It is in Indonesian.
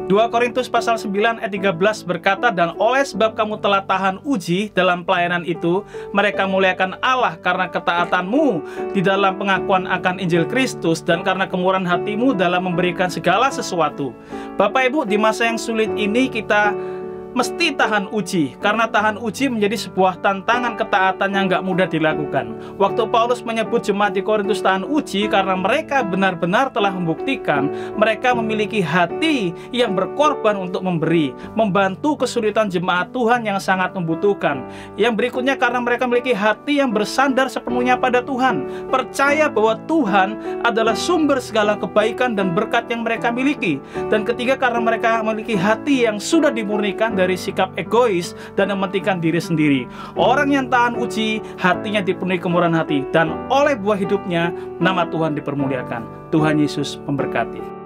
2 Korintus pasal 9 ayat 13 berkata dan oleh sebab kamu telah tahan uji dalam pelayanan itu mereka muliakan Allah karena ketaatanmu di dalam pengakuan akan Injil Kristus dan karena kemurahan hatimu dalam memberikan segala sesuatu. Bapak Ibu di masa yang sulit ini kita mesti tahan uji karena tahan uji menjadi sebuah tantangan ketaatan yang gak mudah dilakukan. Waktu Paulus menyebut jemaat di Korintus tahan uji karena mereka benar-benar telah membuktikan mereka memiliki hati yang berkorban untuk memberi, membantu kesulitan jemaat Tuhan yang sangat membutuhkan. Yang berikutnya karena mereka memiliki hati yang bersandar sepenuhnya pada Tuhan, percaya bahwa Tuhan adalah sumber segala kebaikan dan berkat yang mereka miliki. Dan ketiga karena mereka memiliki hati yang sudah dimurnikan dari sikap egois dan mementingkan diri sendiri. Orang yang tahan uji, hatinya dipenuhi kemurahan hati dan oleh buah hidupnya nama Tuhan dipermuliakan. Tuhan Yesus memberkati.